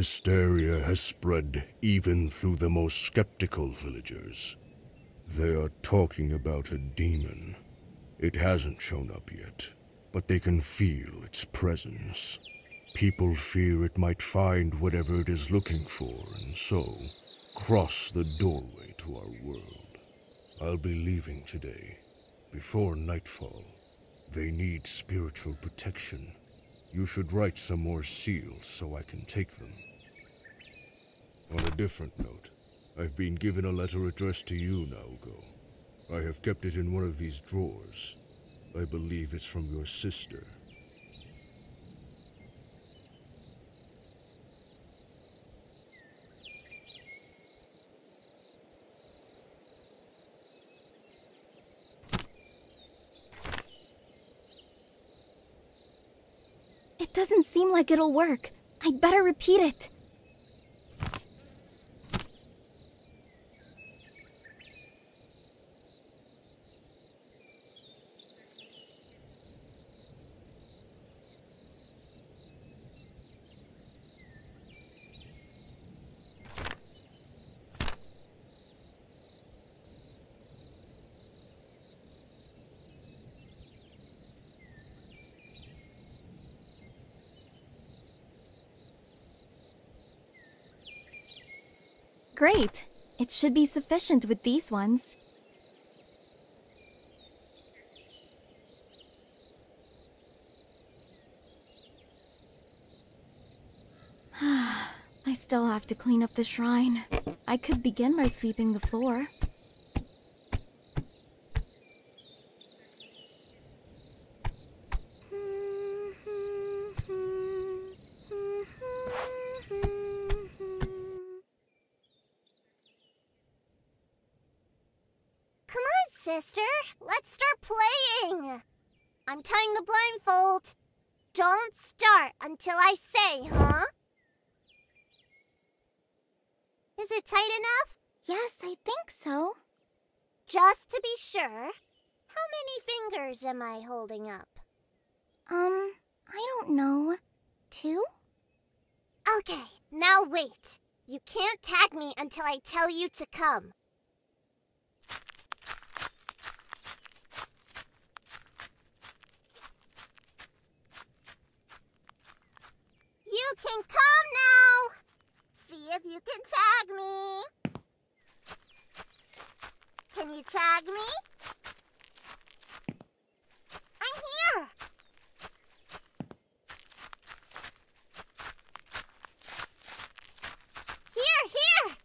Hysteria has spread even through the most skeptical villagers. They are talking about a demon. It hasn't shown up yet, but they can feel its presence. People fear it might find whatever it is looking for, and so cross the doorway to our world. I'll be leaving today, before nightfall. They need spiritual protection. You should write some more seals so I can take them. On a different note, I've been given a letter addressed to you, Naoko. I have kept it in one of these drawers. I believe it's from your sister. It doesn't seem like it'll work. I'd better repeat it. Great. It should be sufficient with these ones. I still have to clean up the shrine. I could begin by sweeping the floor. Come on, sister. Let's start playing. I'm tying the blindfold. Don't start until I say, huh? Is it tight enough? Yes, I think so. Just to be sure. How many fingers am I holding up? Um, I don't know. Two? Okay, now wait. You can't tag me until I tell you to come. You can come now. See if you can tag me. Can you tag me? I'm here. Here, here.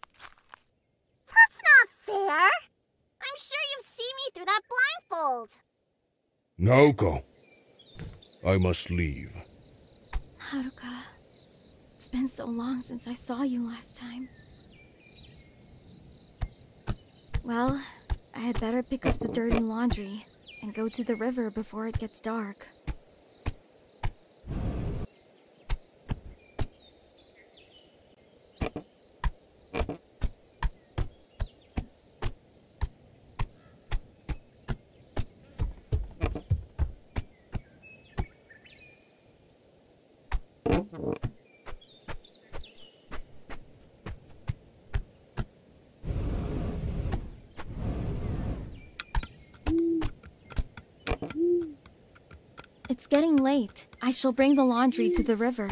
That's not fair. I'm sure you've seen me through that blindfold. Naoko! I must leave. Haruka, it's been so long since I saw you last time. Well, I had better pick up the dirty laundry and go to the river before it gets dark. It's getting late. I shall bring the laundry to the river.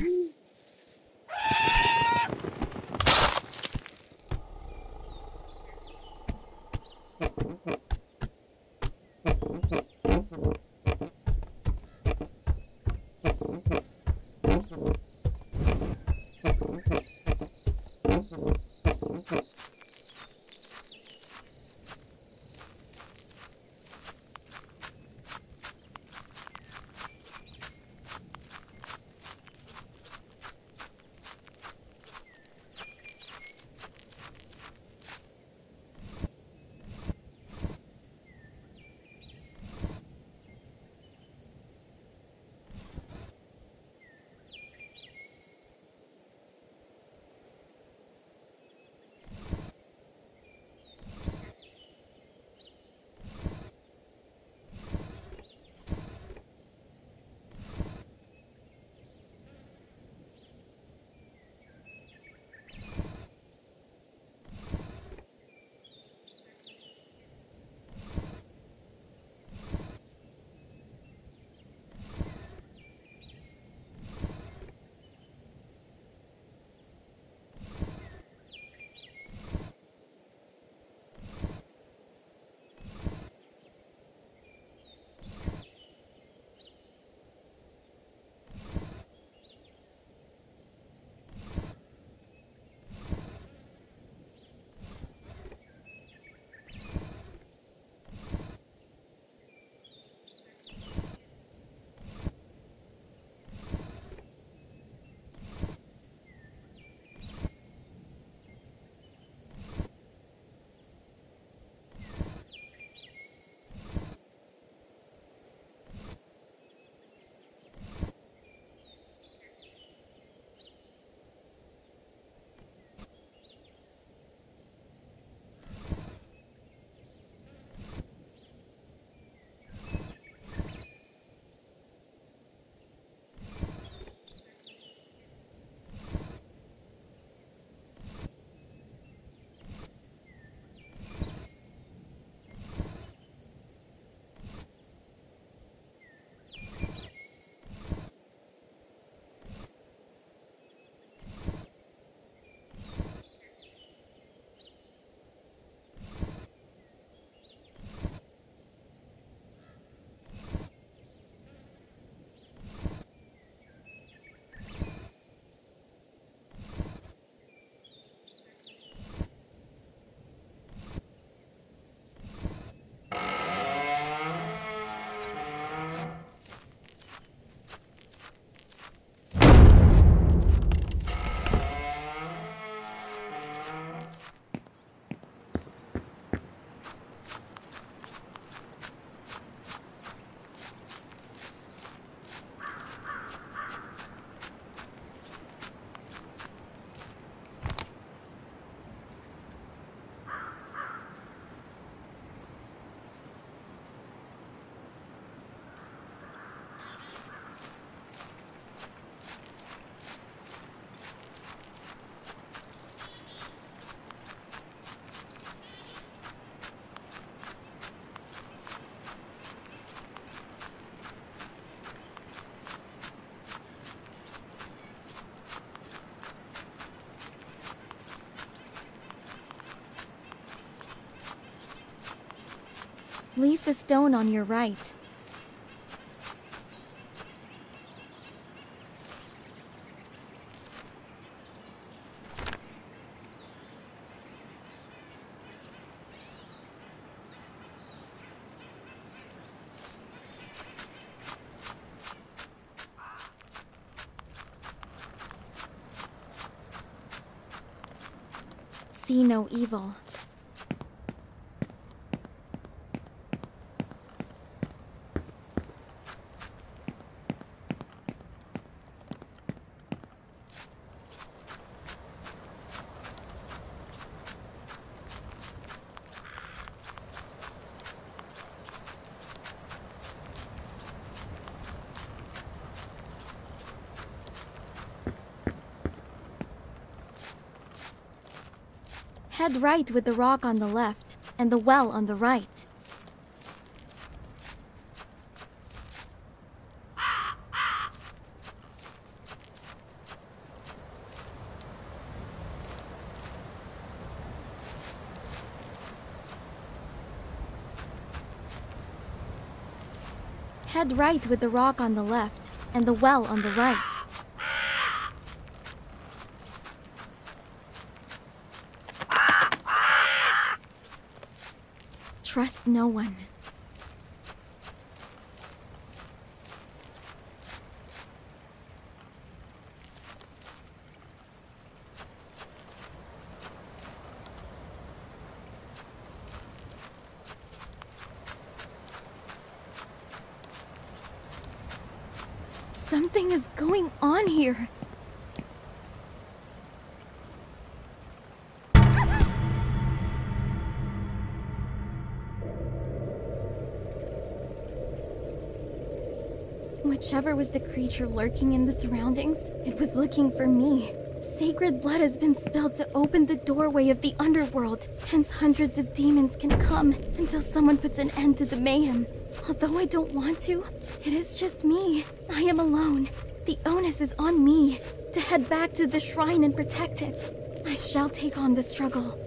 Leave the stone on your right. See no evil. Head right with the rock on the left and the well on the right. Head right with the rock on the left and the well on the right. Trust no one. Whichever was the creature lurking in the surroundings, it was looking for me. Sacred blood has been spilled to open the doorway of the underworld, hence hundreds of demons can come until someone puts an end to the mayhem. Although I don't want to, it is just me. I am alone. The onus is on me to head back to the shrine and protect it. I shall take on the struggle.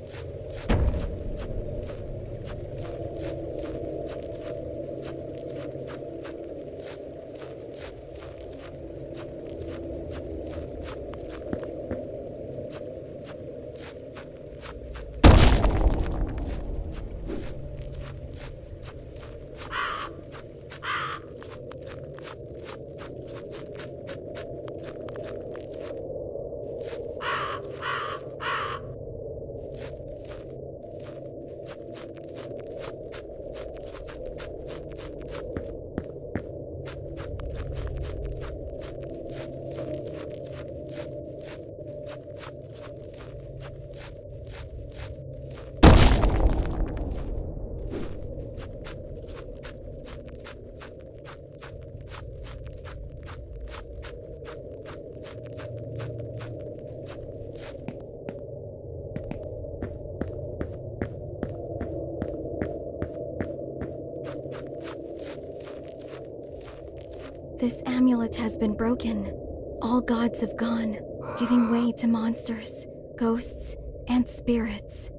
This amulet has been broken. All gods have gone, giving way to monsters, ghosts, and spirits.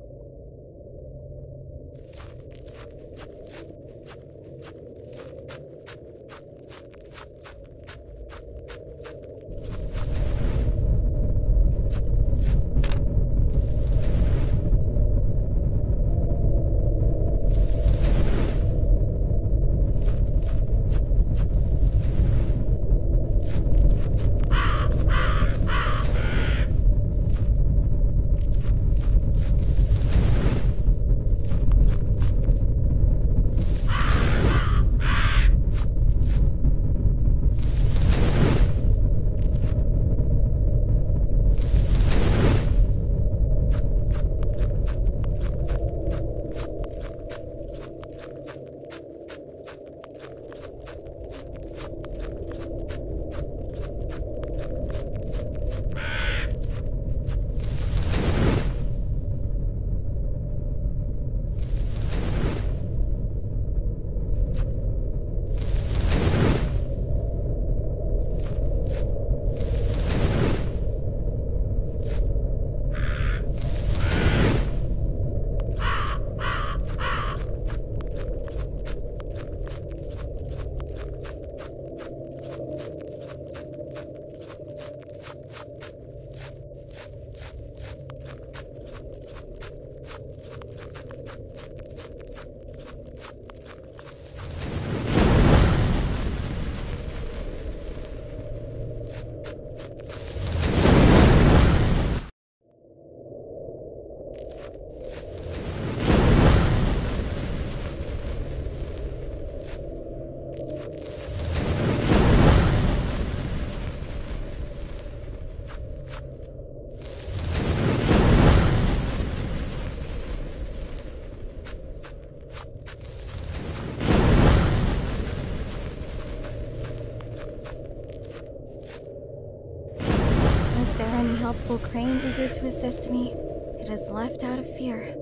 To assist me. it has left out of fear.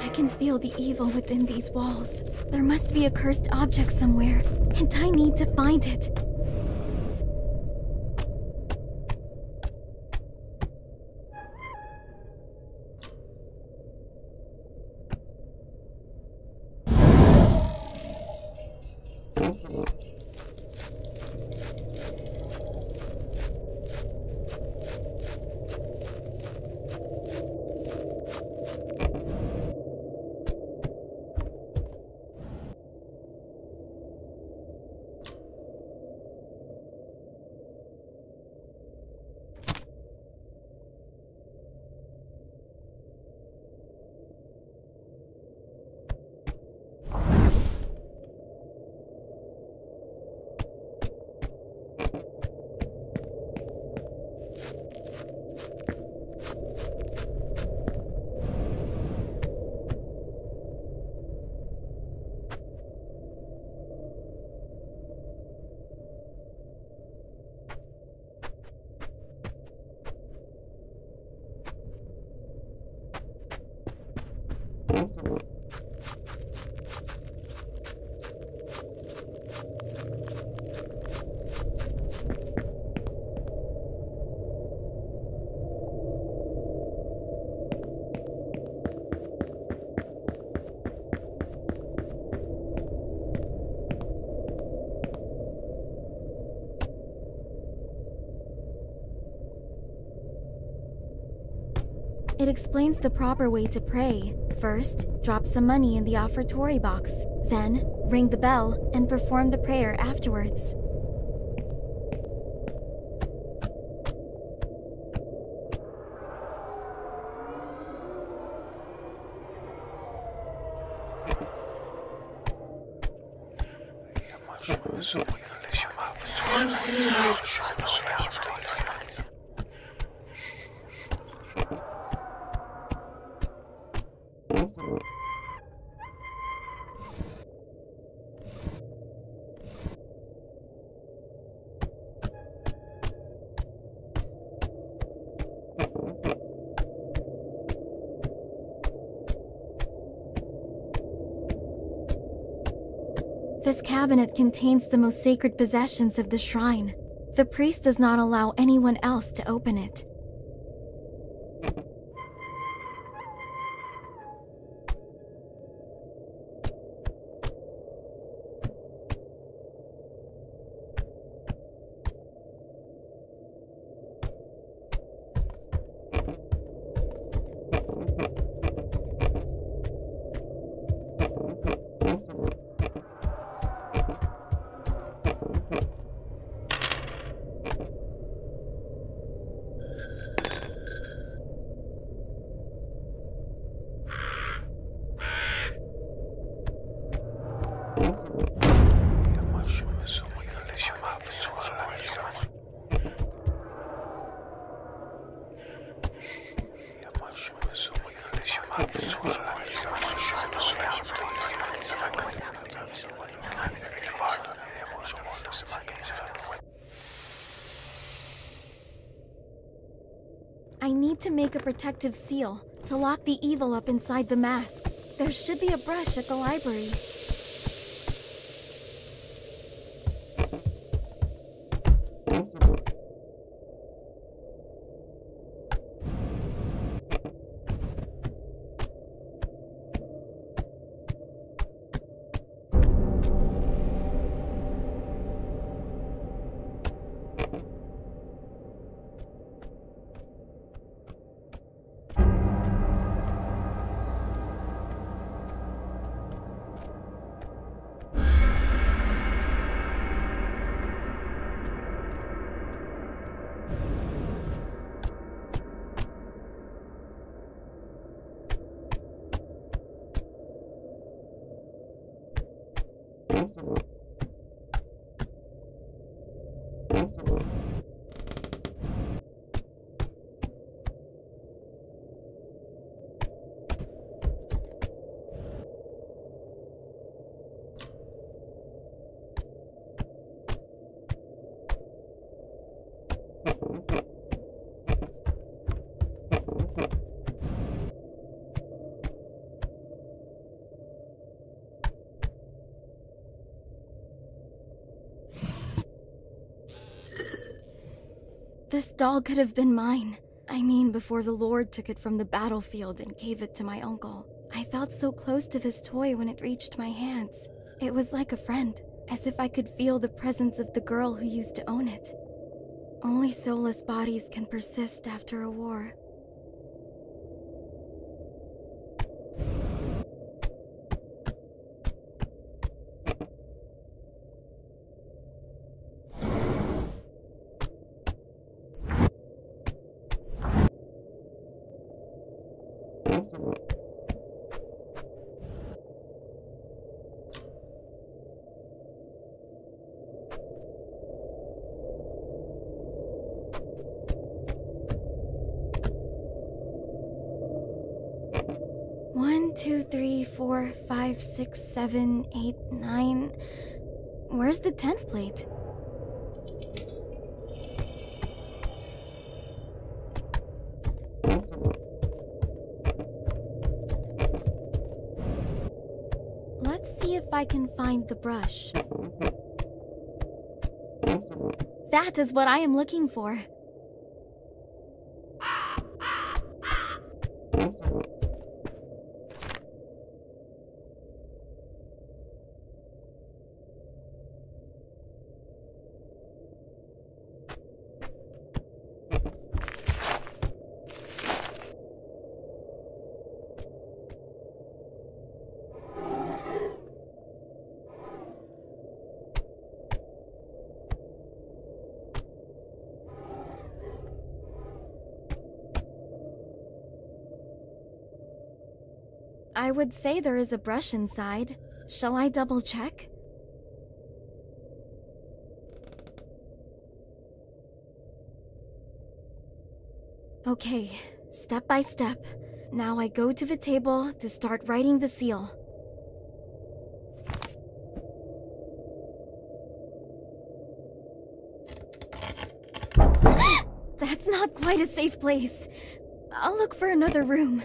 I can feel the evil within these walls. There must be a cursed object somewhere, and I need to find it. It explains the proper way to pray. First, drop some money in the offertory box. Then, ring the bell and perform the prayer afterwards. Cabinet contains the most sacred possessions of the shrine. The priest does not allow anyone else to open it. To make a protective seal to lock the evil up inside the mask. There should be a brush at the library. This doll could have been mine. I mean, before the Lord took it from the battlefield and gave it to my uncle. I felt so close to this toy when it reached my hands. It was like a friend, as if I could feel the presence of the girl who used to own it. Only soulless bodies can persist after a war. One, two, three, four, five, six, seven, eight, nine. Where's the tenth plate? Let's see if I can find the brush. That is what I am looking for. Would say there is a brush inside. Shall I double check? Okay, step by step. Now I go to the table to start writing the seal. That's not quite a safe place. I'll look for another room.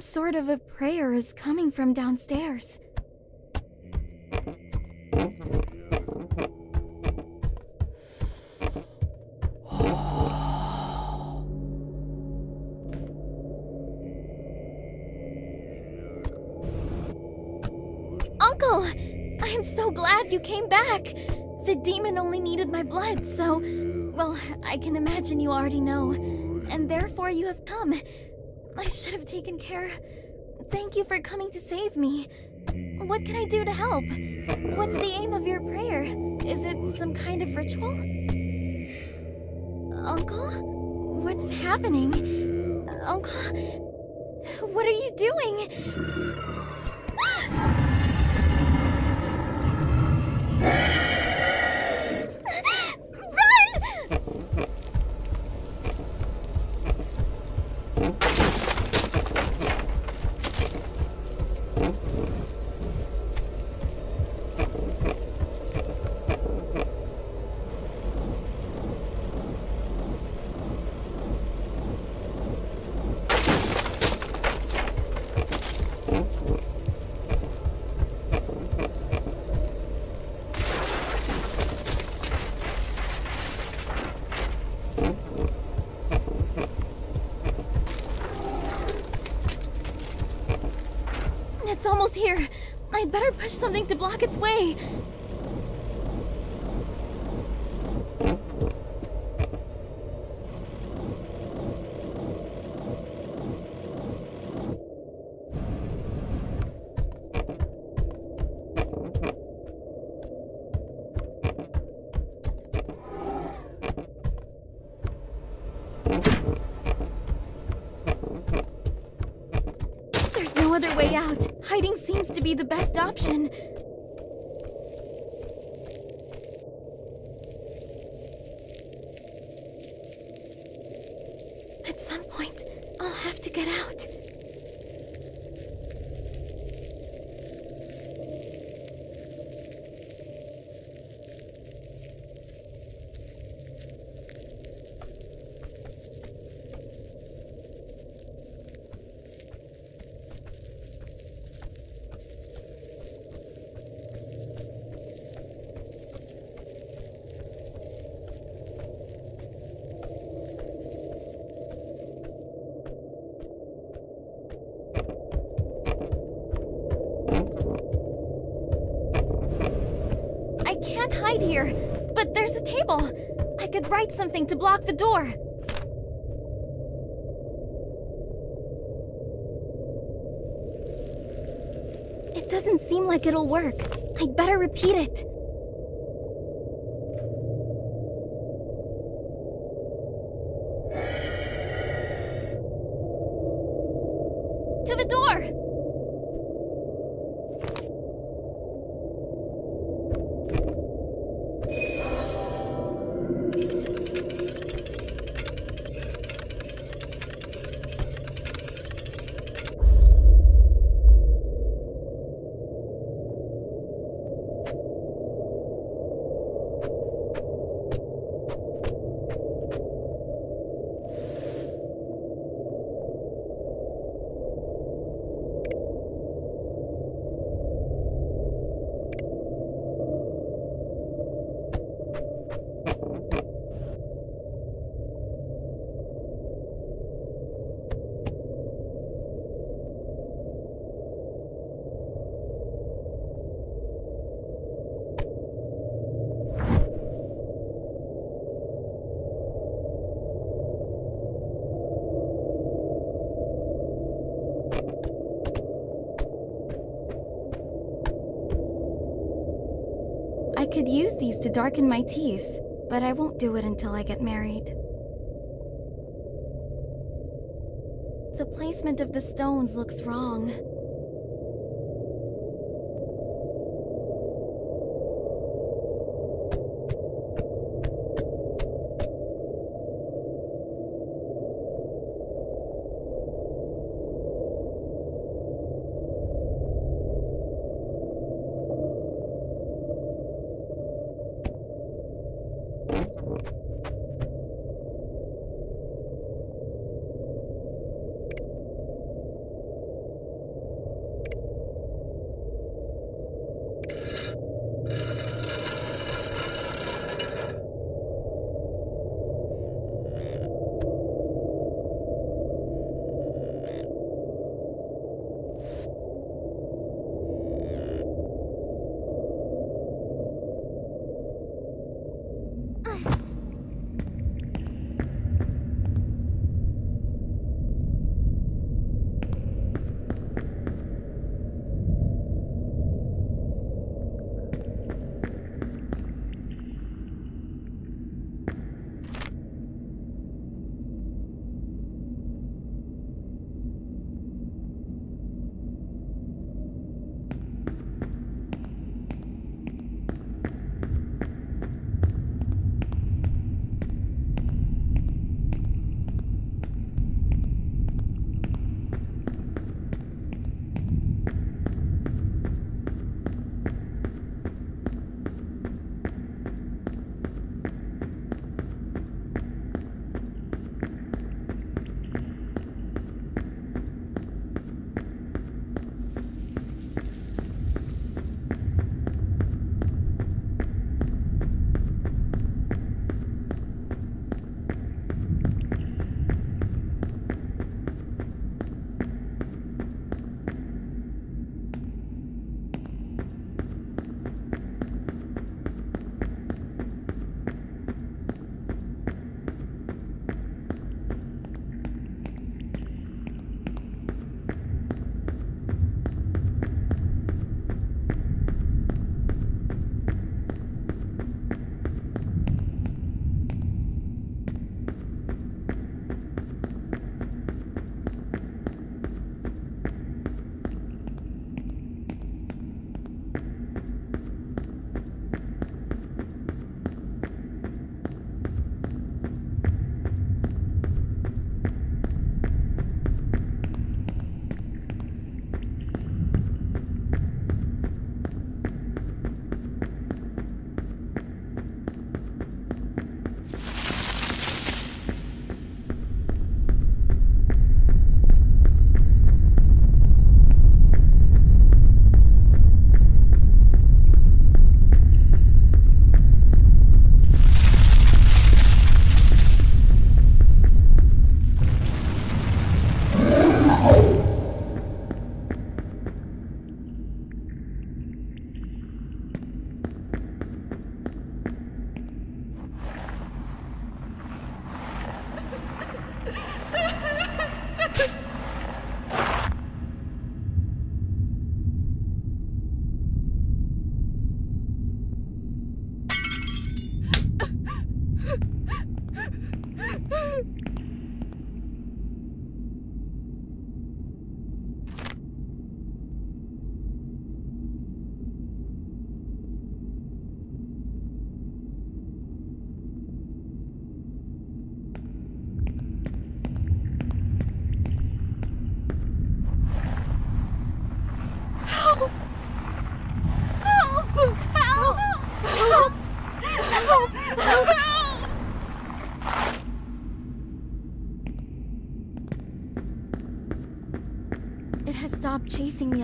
Some sort of a prayer is coming from downstairs. Uncle! I am so glad you came back! The demon only needed my blood, so Well, I can imagine you already know, and therefore you have come. I should have taken care. Thank you for coming to save me. What can I do to help? What's the aim of your prayer? Is it some kind of ritual? Uncle? What's happening? Uncle? What are you doing? Ah! Block its way. There's no other way out. Hiding seems to be the best option. At some point, I'll have to get out. I can't hide here, but there's a table. I could write something to block the door. It doesn't seem like it'll work. I'd better repeat it. To the door! I could use these to darken my teeth, but I won't do it until I get married. The placement of the stones looks wrong.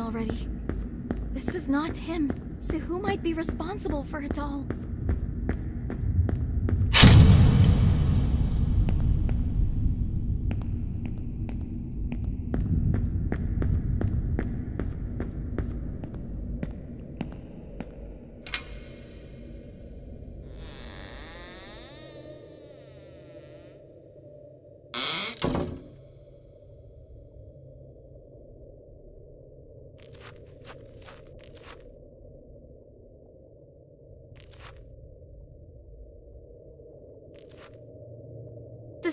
Already. This was not him, so who might be responsible for it all? The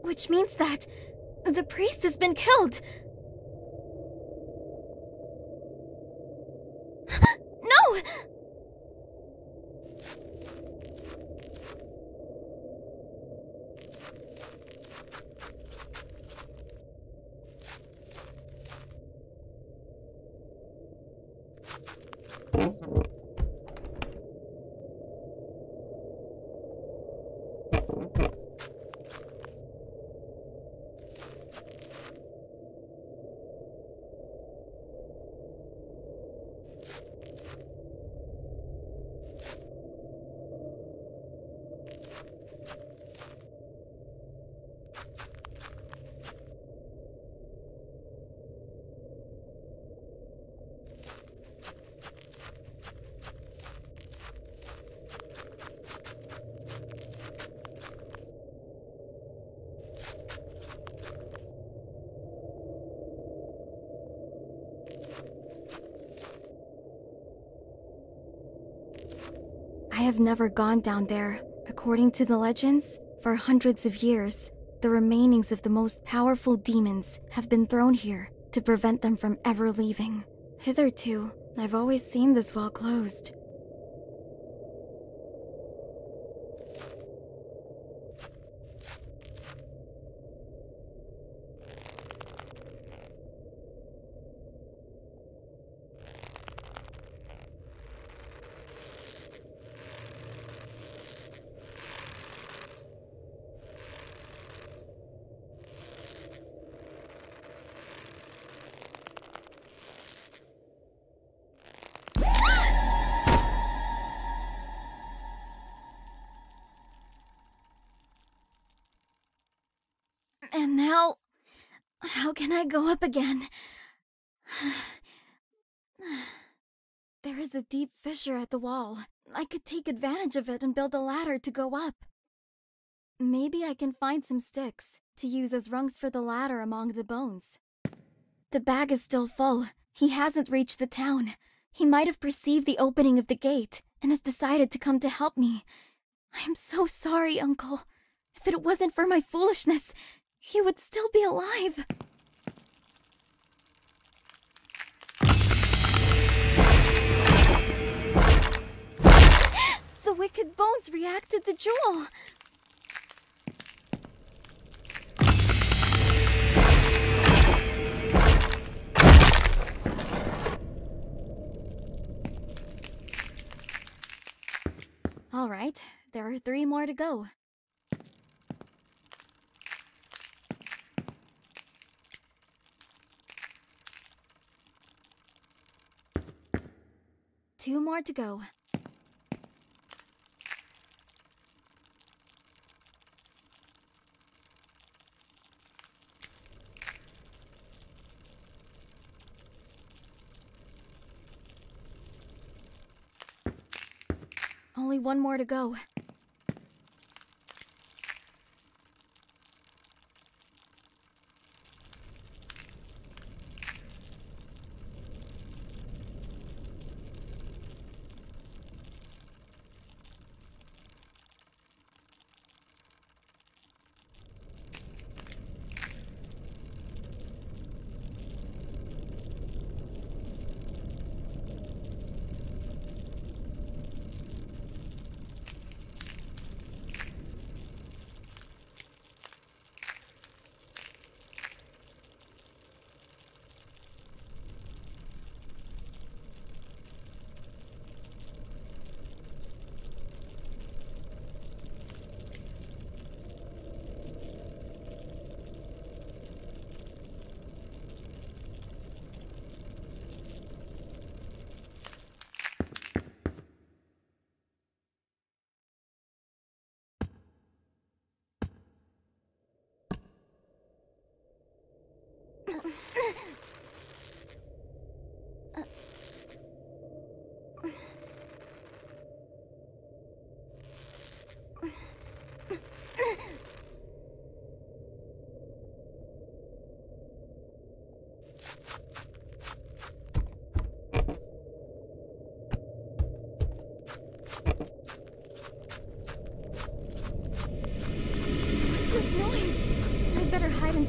which means that the priest has been killed. no! I have never gone down there. According to the legends, for hundreds of years, the remainings of the most powerful demons have been thrown here to prevent them from ever leaving. Hitherto, I've always seen this well closed. Go up again? There is a deep fissure at the wall. I could take advantage of it and build a ladder to go up. Maybe I can find some sticks to use as rungs for the ladder among the bones. The bag is still full. He hasn't reached the town. He might have perceived the opening of the gate and has decided to come to help me. I am so sorry, Uncle. If it wasn't for my foolishness, he would still be alive. The wicked bones reacted the jewel. All right, there are three more to go. Two more to go. One more to go.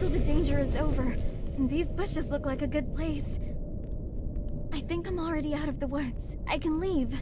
Until the danger is over. These bushes look like a good place. I think I'm already out of the woods. I can leave.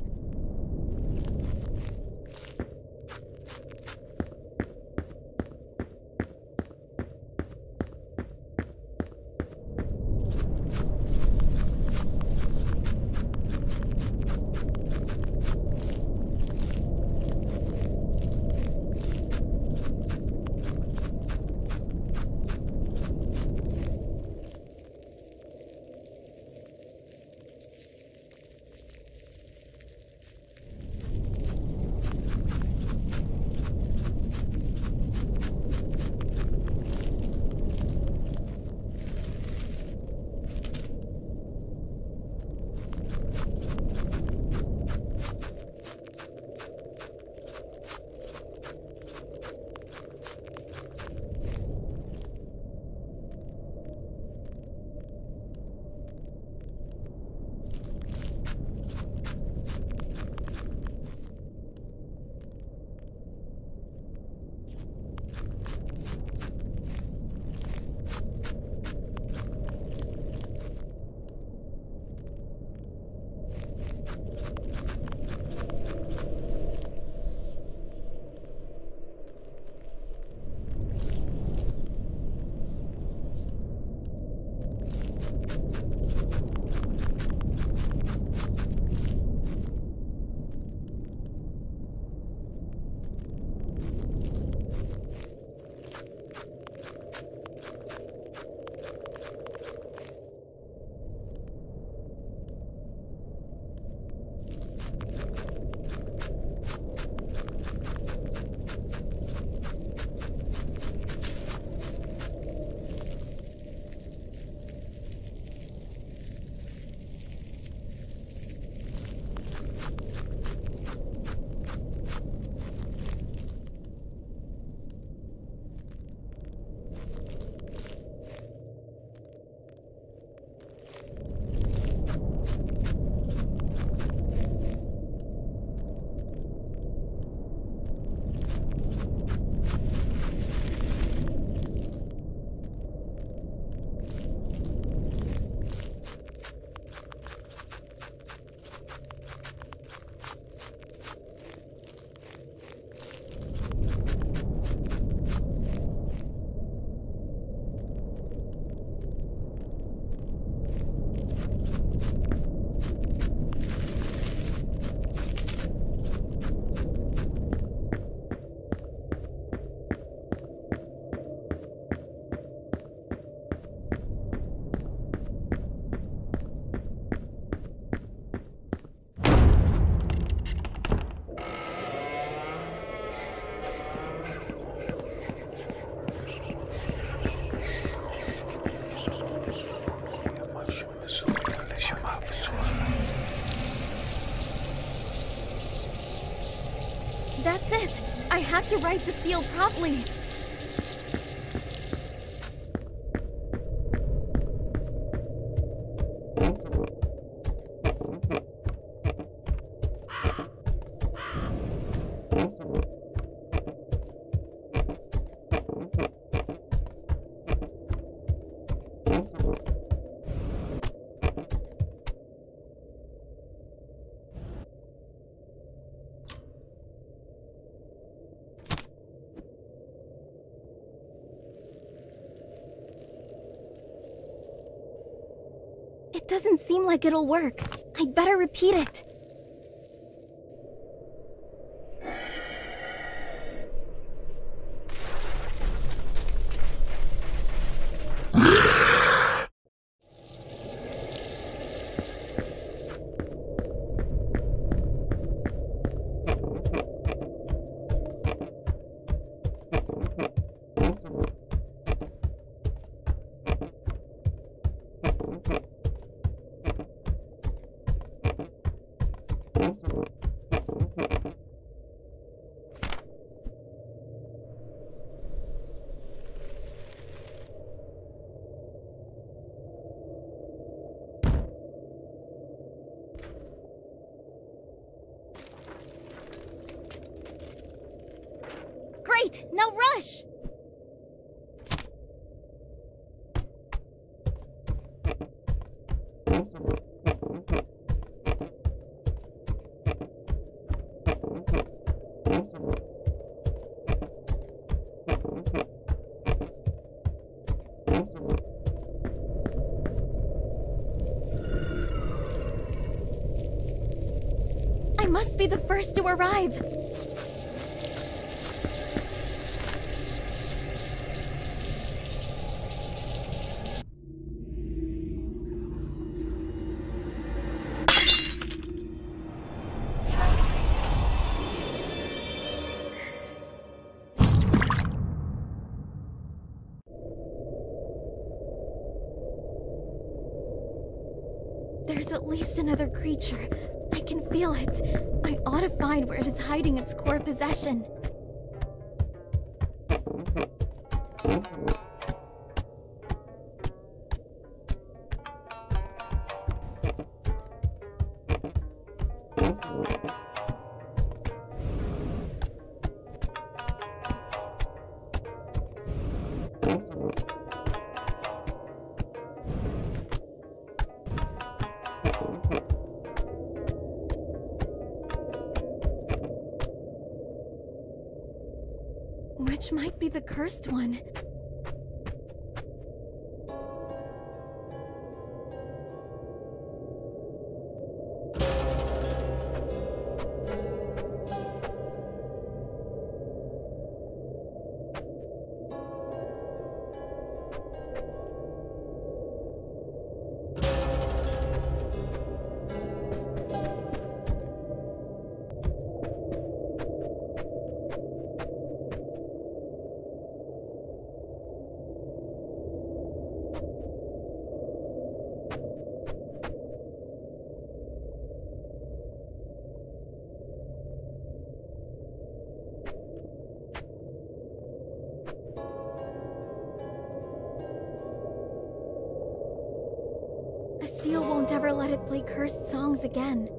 To write the seal promptly. It doesn't seem like it'll work. I'd better repeat it. I must be the first to arrive. Creature. I can feel it. I ought to find where it is hiding its core possession. Which might be the cursed one. Songs again.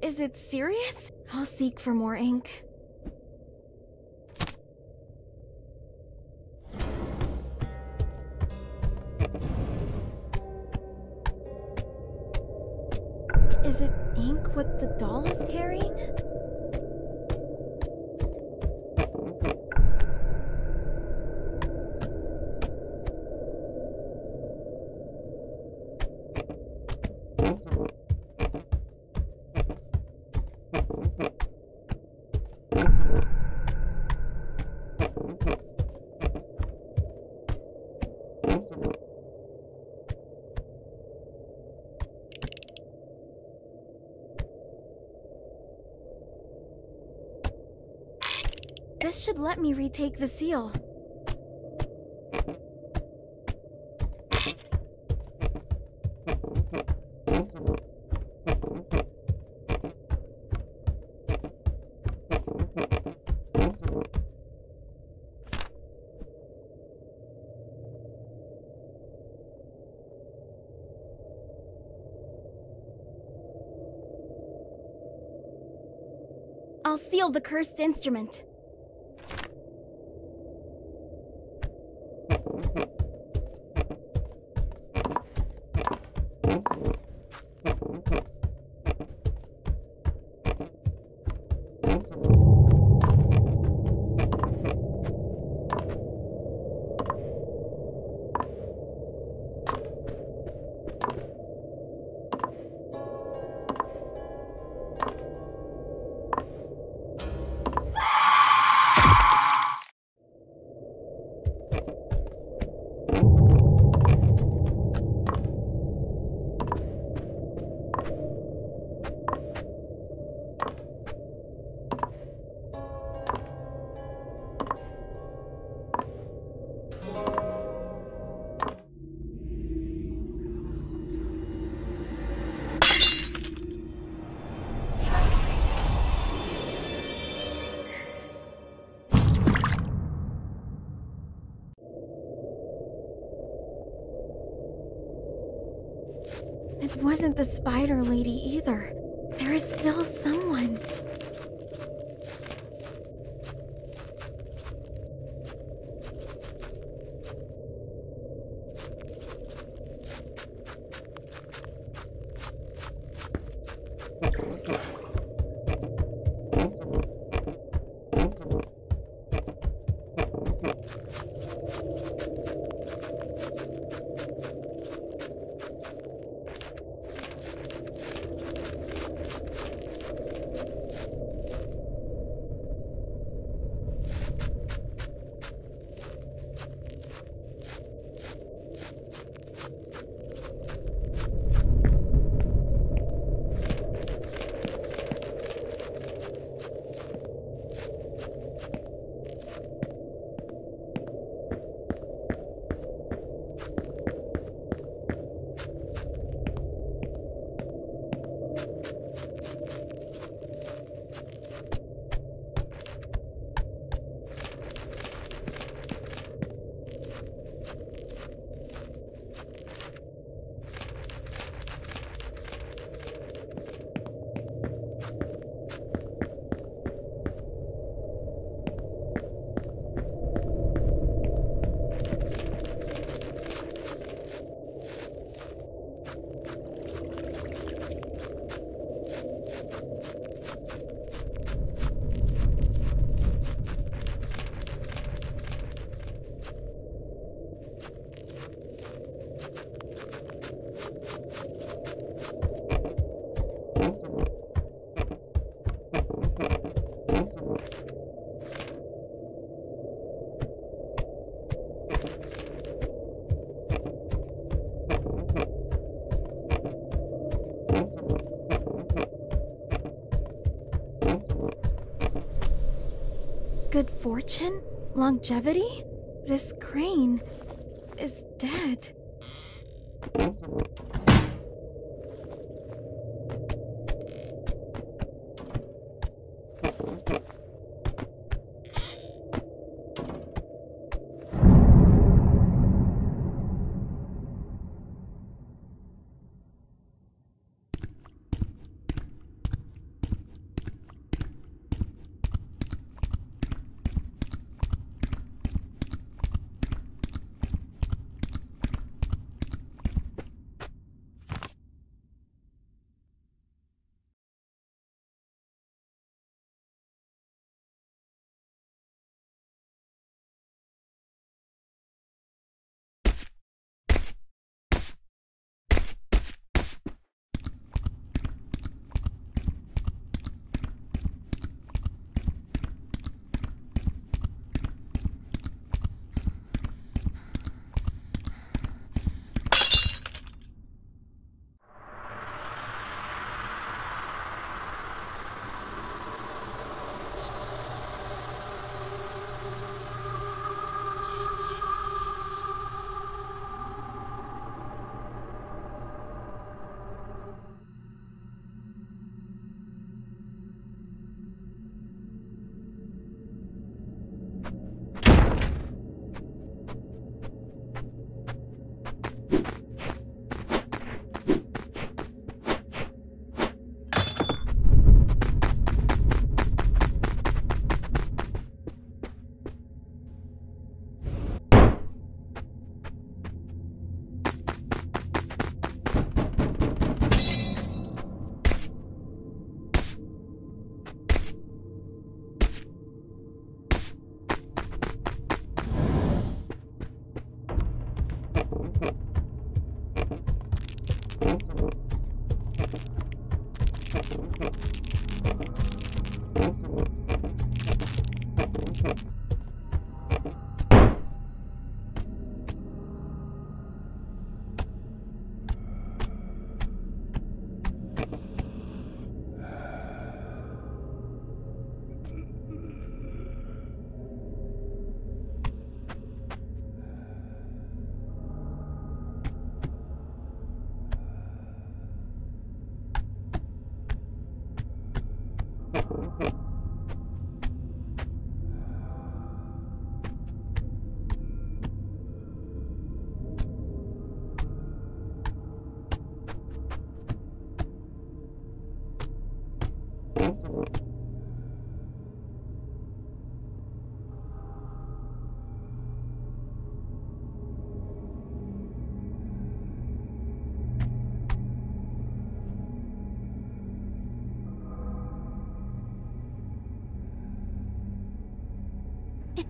Is it serious? I'll seek for more ink. This should let me retake the seal. I'll seal the cursed instrument. The spider lady either. Fortune? Longevity? This crane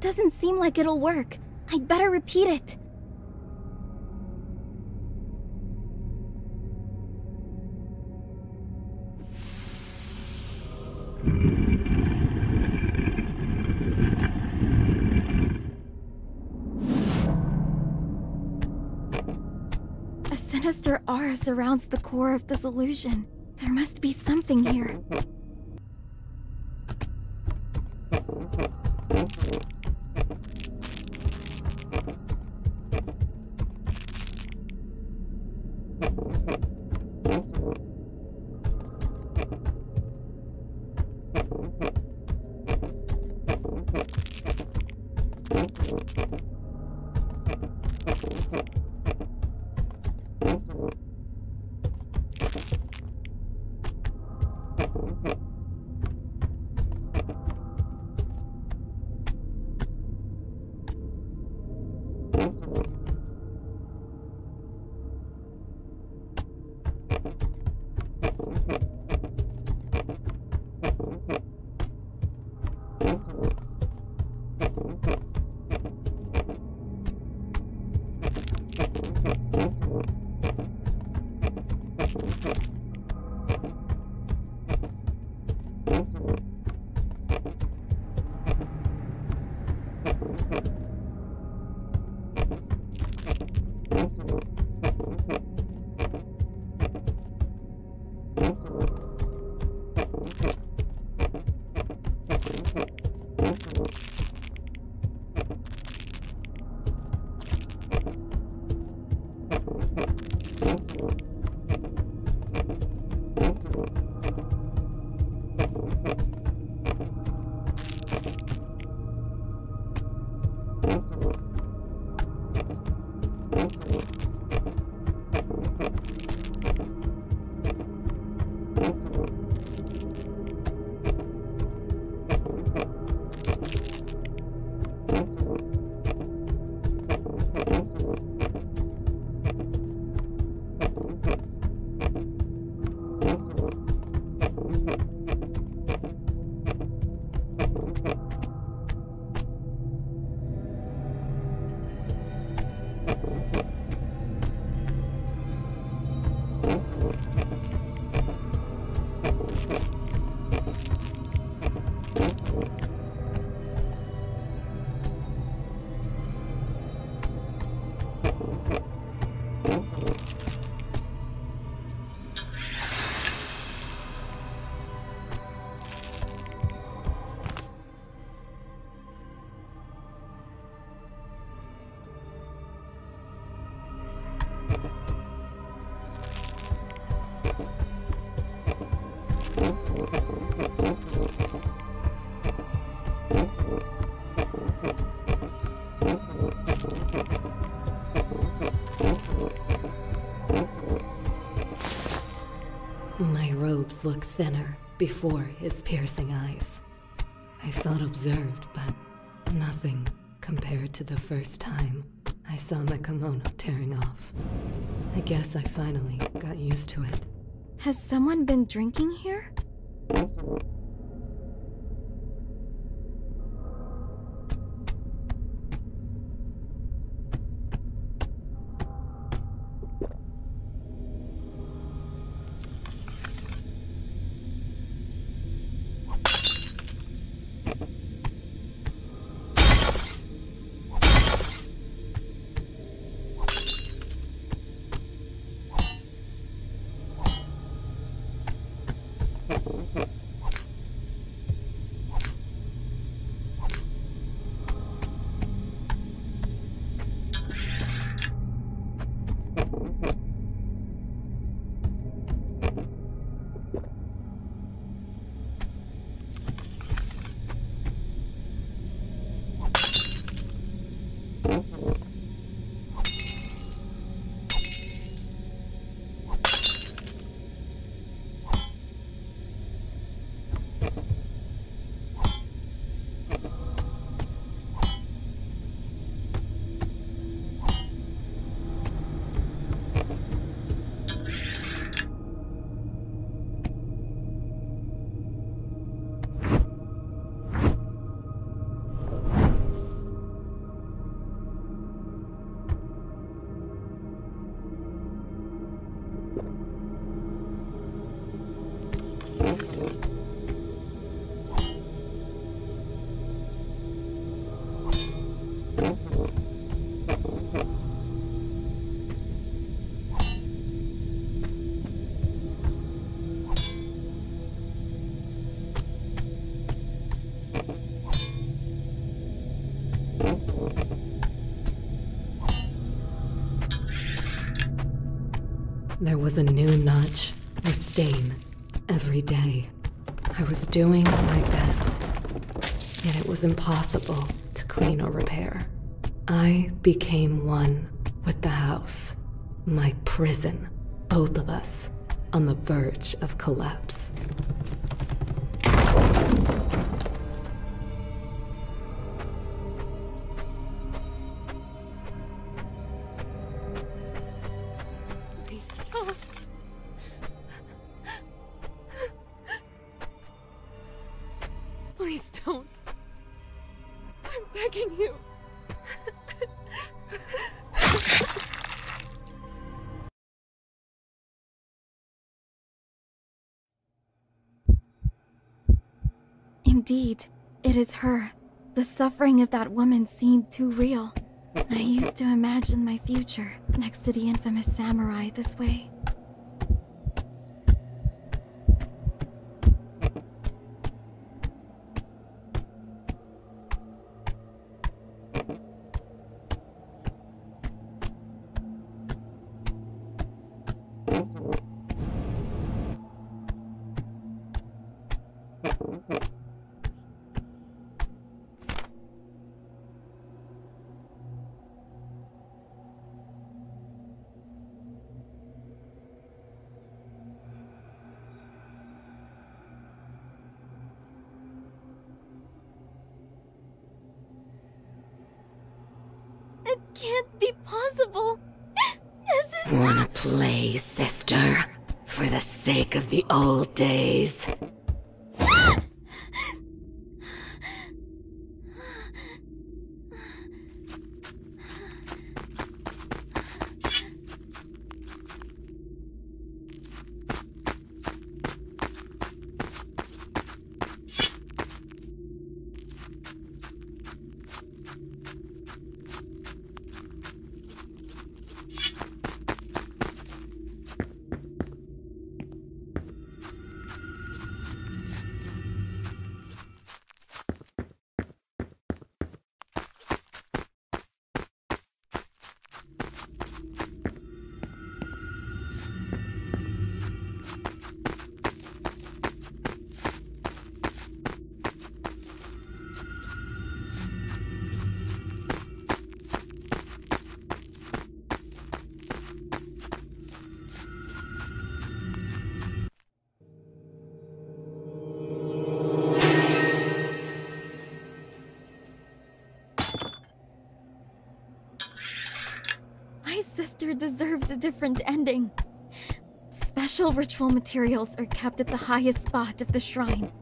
doesn't seem like it'll work. I'd better repeat it. A sinister aura surrounds the core of this illusion. There must be something here. Robes look thinner before his piercing eyes. I felt observed, but nothing compared to the first time I saw my kimono tearing off. I guess I finally got used to it. Has someone been drinking here? There was a new notch or stain every day. I was doing my best, yet it was impossible to clean or repair. I became one with the house, my prison, both of us on the verge of collapse. The suffering of that woman seemed too real. I used to imagine my future next to the infamous samurai this way. Of the old days. Deserves a different ending. Special ritual materials are kept at the highest spot of the shrine.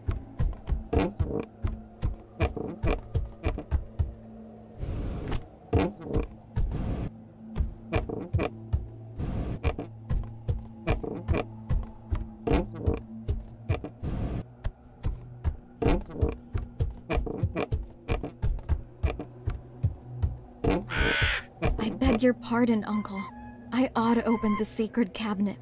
I beg your pardon, Uncle. Ought to open the sacred cabinet.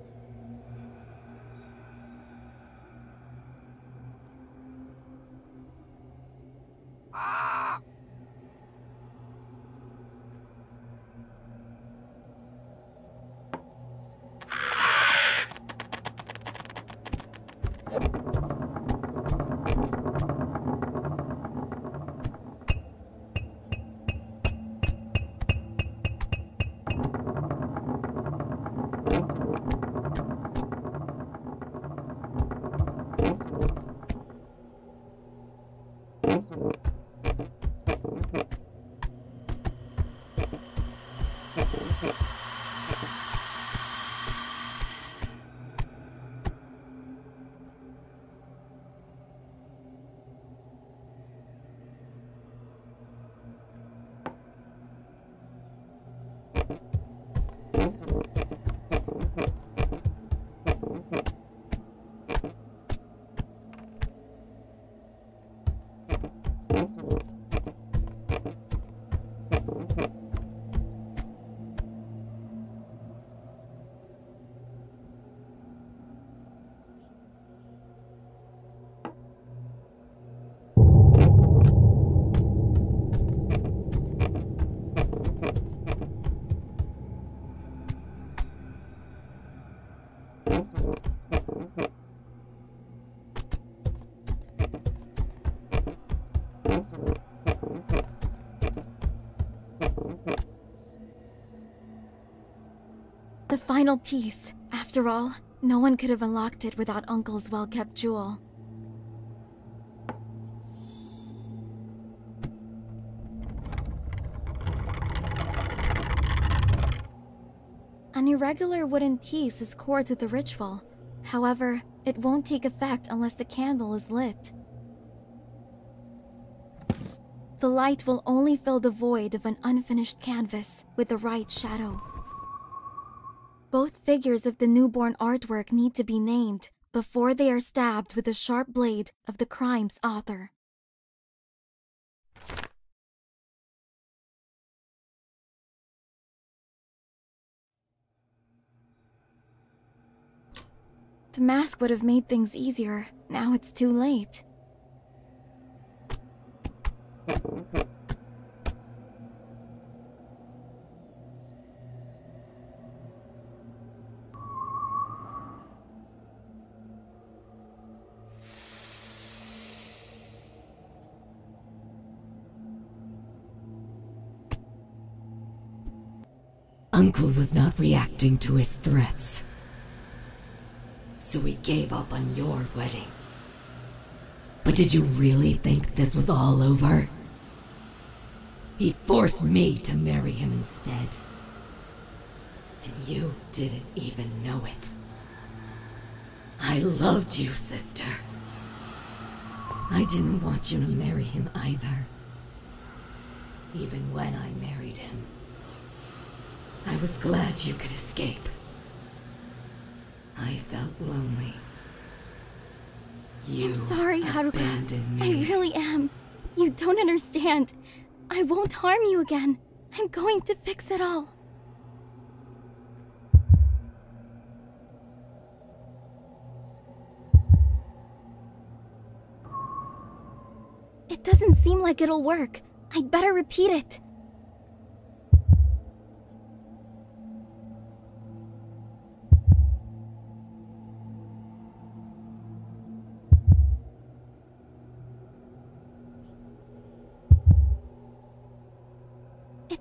Final piece. After all, no one could have unlocked it without Uncle's well kept jewel. An irregular wooden piece is core to the ritual. However, it won't take effect unless the candle is lit. The light will only fill the void of an unfinished canvas with the right shadow. Both figures of the newborn artwork need to be named before they are stabbed with the sharp blade of the crime's author. The mask would have made things easier. Now it's too late. Reacting to his threats. So he gave up on your wedding. But did you really think this was all over? He forced me to marry him instead. And you didn't even know it. I loved you, sister. I didn't want you to marry him either. Even when I married him. I was glad you could escape. I felt lonely. You I'm sorry, Haruka. me. I really am. You don't understand. I won't harm you again. I'm going to fix it all. It doesn't seem like it'll work. I'd better repeat it.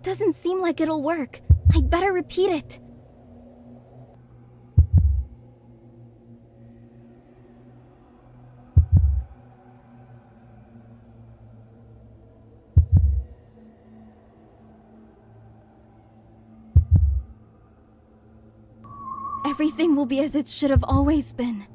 Doesn't seem like it'll work. I'd better repeat it. Everything will be as it should have always been.